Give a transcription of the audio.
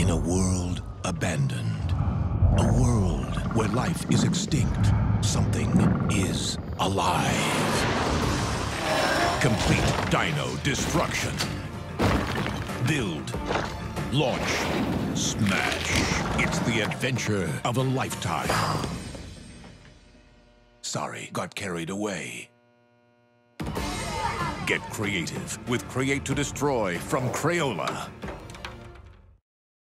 In a world abandoned. A world where life is extinct. Something is alive. Complete dino destruction. Build. Launch. Smash. It's the adventure of a lifetime. Sorry, got carried away. Get creative with Create 2 Destroy from Crayola.